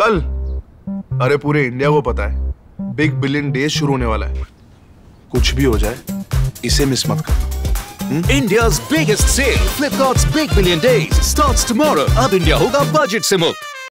कल? अरे पूरे इंडिया को पता है बिग बिलियन डेज़ शुरू होने वाला है। कुछ भी हो जाए इसे मिस मत करना। हम्म? India's biggest sale, Flipkart's Big Billion Days, starts tomorrow. अब इंडिया होगा बजट से मुक्त।